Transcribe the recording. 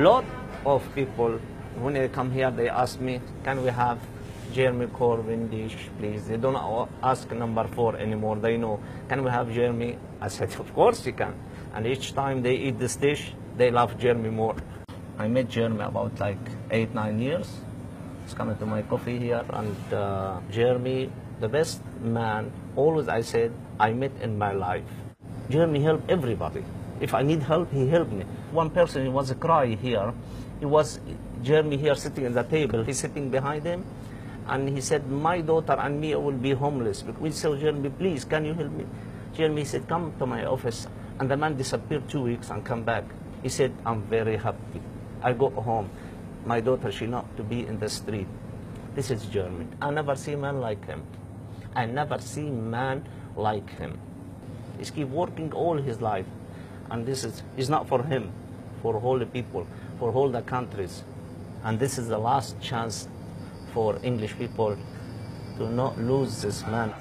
lot of people, when they come here, they ask me, can we have Jeremy Corbyn dish, please? They don't ask number four anymore. They know, can we have Jeremy? I said, of course you can. And each time they eat this dish, they love Jeremy more. I met Jeremy about like eight, nine years. He's coming to my coffee here, and uh, Jeremy, the best man, always I said, I met in my life. Jeremy helped everybody. If I need help, he helped me. One person, he was a cry here. He was Jeremy here sitting at the table. He's sitting behind him, and he said, "My daughter and me will be homeless." We said, "Jeremy, please, can you help me?" Jeremy said, "Come to my office." And the man disappeared two weeks and come back. He said, "I'm very happy. I go home. My daughter, she not to be in the street." This is Jeremy. I never see man like him. I never see man like him. He's keep working all his life. And this is, is not for him, for all the people, for all the countries. And this is the last chance for English people to not lose this man.